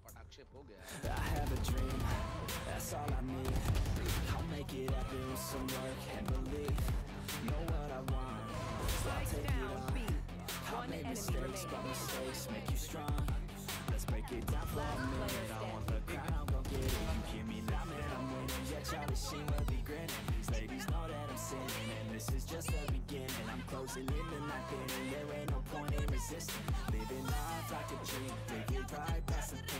पटाक्षेप हो गया I have a dream, that's all I need I'll make it happen with some work and belief Know what I want, so I'll take it on I've made mistakes, but mistakes make you strong Let's break it down for a minute I want the crown, I'm gon' get it You hear me loud, man, I'm winning Yeah, Charlie Sheen will be grinning These ladies know that I'm sinning And this is just the beginning I'm closing in the night inning There ain't no point in resisting Living life like a dream Live it right, that's the thing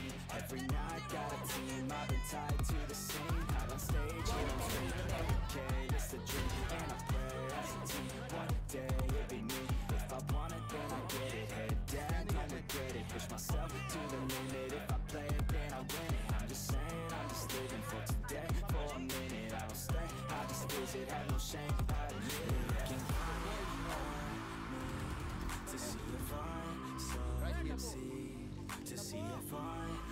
tied to the scene Out on stage, here I'm screaming Okay, it's the dream And I pray. As a team One day, it'll be me. If I want it, then I get it. Head down, don't regret it. Push myself to the limit. If I play it, then I win it. I'm just saying, I'm just living for today. For a minute, I don't stay. I just visit, have no shame I admit it. Looking for me To see if I succeed To see if I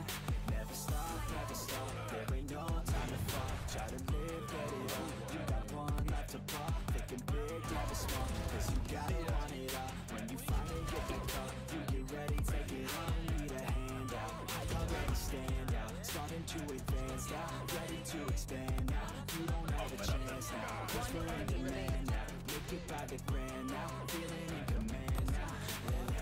to pop Thinking big, never small, cause you gotta want it all. When you finally get the call, you get ready, take it on Need a hand out, I already stand out. Starting to advance now, ready to expand now. You don't have a chance now, cause we're in demand now. Make it by the grand now, feeling in command now. Right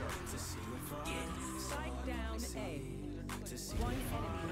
uh, To see if I Strike down A. to see One enemy